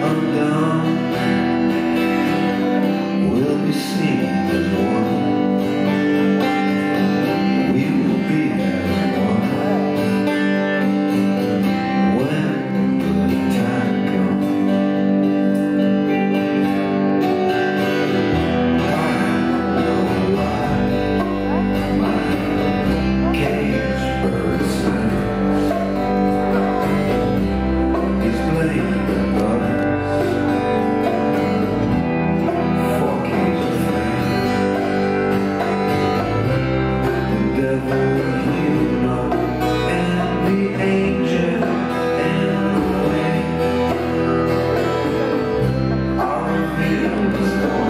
and revealed as